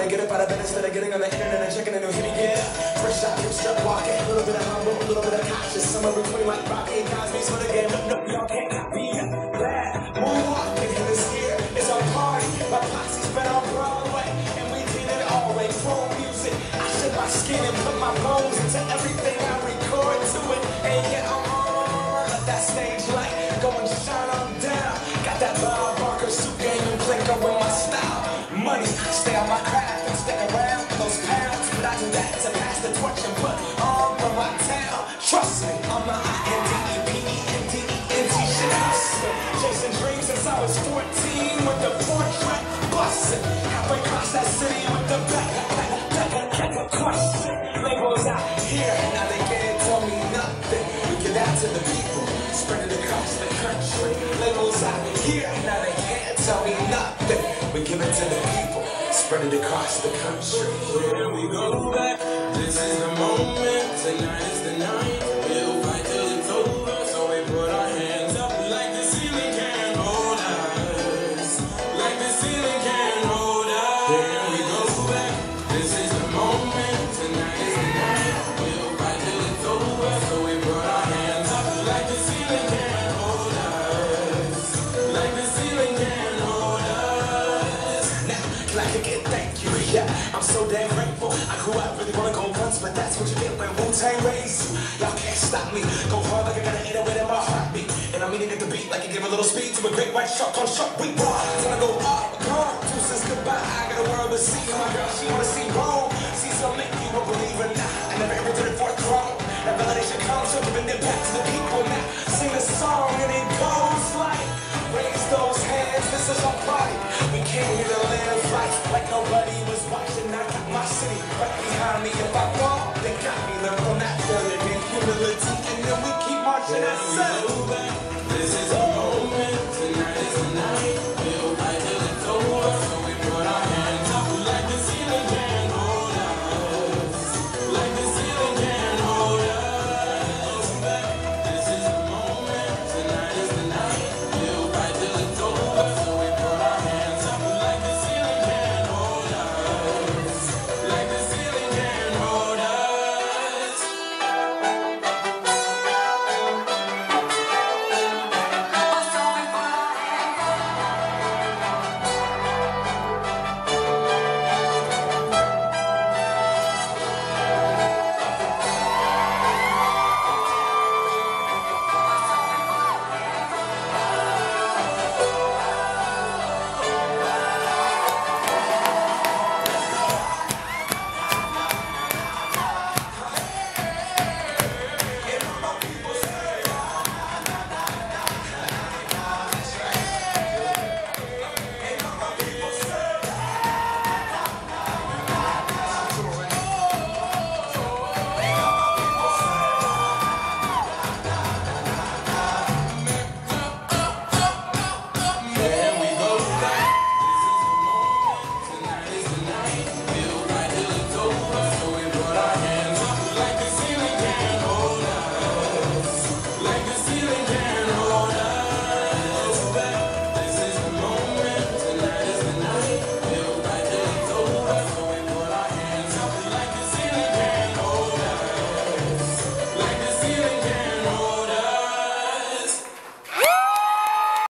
better get up out of bed instead of getting on the internet and checking a new hit again. Fresh out, hip step walking, a little bit of humble, a little bit of conscious. Somewhere between like Rocky and Cosby's for the game. No, no, y'all can't copy. Glad, moonwalking, and this it's our party. My posse's been on Broadway, and we did it all way. Pro music, I shed my skin and put my bones into everything I record to it. And yet I'm on that stage like torch and on for my town. Trust me, I'm the I-N-D-E-P-E-N-D-E-N-T shit. Chasing dreams since I was 14 with the portrait busting. Halfway across that city with the back, back, back, back, back, question. Labels out here, now they can't tell me nothing. We give that to the people, spread it across the country. Labels out here, now they can't tell me nothing. We give it to the people, spread it across the country. Here we go back. This is the moment. Tonight is the night. We'll fight till it's over. So we put our hands up like the ceiling can't hold us. Like the ceiling can't hold us. Here we go back. This is the moment. Tonight is the night. We'll fight till it's over. So we put our hands up like the ceiling can't hold us. Like the ceiling can't hold us. Now, kick it? Thank you. Yeah, I'm so damn grateful. I grew up what you get when Wu-Tang raised you. Y'all can't stop me. Go hard like I got an 808 in my heartbeat. And I'm eating at the beat like you give a little speed to a great white shark on shark week. Time to go up, car, two says goodbye. I got a world to see. My girl, she wanna see Rome. See some make you a believer now. I never ever did it for a throne. That validation comes from giving it back to the people now.